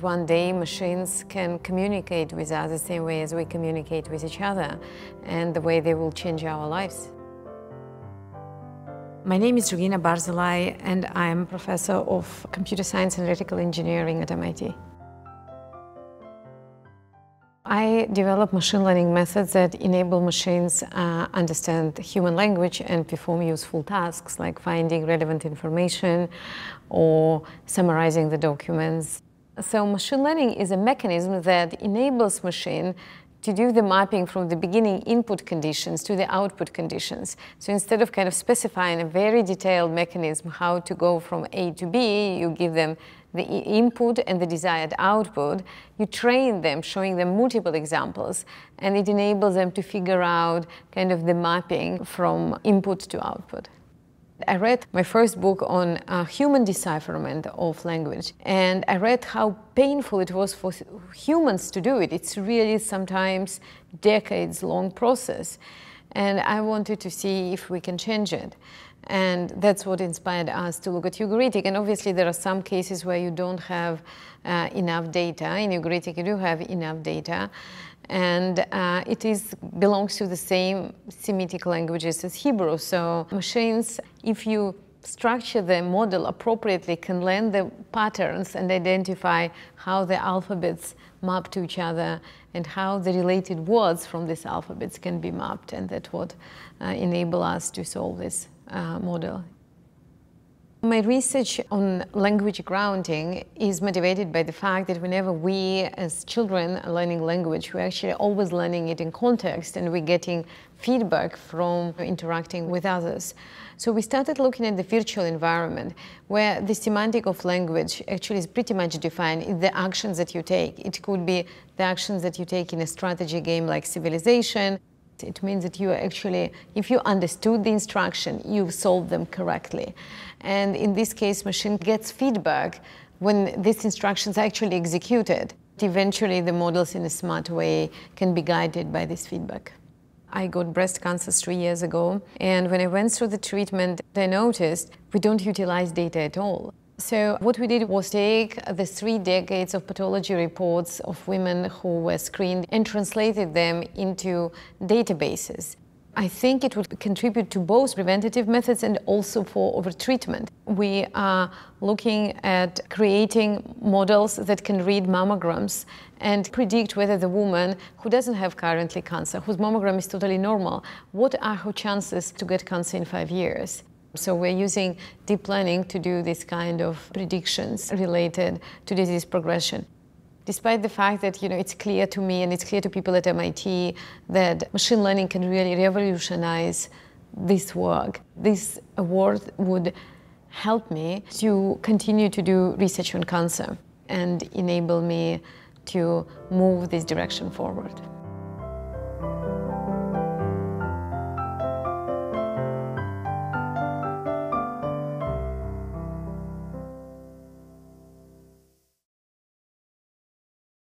One day machines can communicate with us the same way as we communicate with each other and the way they will change our lives. My name is Regina Barzilay and I'm a professor of computer science and electrical engineering at MIT. I develop machine learning methods that enable machines uh, understand human language and perform useful tasks like finding relevant information or summarizing the documents. So machine learning is a mechanism that enables machine to do the mapping from the beginning input conditions to the output conditions. So instead of kind of specifying a very detailed mechanism how to go from A to B, you give them the input and the desired output, you train them, showing them multiple examples, and it enables them to figure out kind of the mapping from input to output. I read my first book on uh, human decipherment of language, and I read how painful it was for humans to do it. It's really sometimes decades long process, and I wanted to see if we can change it. And that's what inspired us to look at Ugaritic. And obviously, there are some cases where you don't have uh, enough data. In Ugaritic, you do have enough data and uh, it is belongs to the same Semitic languages as Hebrew. So machines, if you structure the model appropriately, can learn the patterns and identify how the alphabets map to each other and how the related words from these alphabets can be mapped, and that would uh, enable us to solve this uh, model. My research on language grounding is motivated by the fact that whenever we as children are learning language, we're actually always learning it in context and we're getting feedback from interacting with others. So we started looking at the virtual environment where the semantic of language actually is pretty much defined in the actions that you take. It could be the actions that you take in a strategy game like Civilization, it means that you actually, if you understood the instruction, you solved them correctly. And in this case, machine gets feedback when these instructions are actually executed. Eventually, the models in a smart way can be guided by this feedback. I got breast cancer three years ago, and when I went through the treatment, I noticed we don't utilize data at all. So what we did was take the three decades of pathology reports of women who were screened and translated them into databases. I think it would contribute to both preventative methods and also for overtreatment. We are looking at creating models that can read mammograms and predict whether the woman who doesn't have currently cancer, whose mammogram is totally normal, what are her chances to get cancer in five years. So we're using deep learning to do this kind of predictions related to disease progression. Despite the fact that you know it's clear to me and it's clear to people at MIT that machine learning can really revolutionize this work, this award would help me to continue to do research on cancer and enable me to move this direction forward.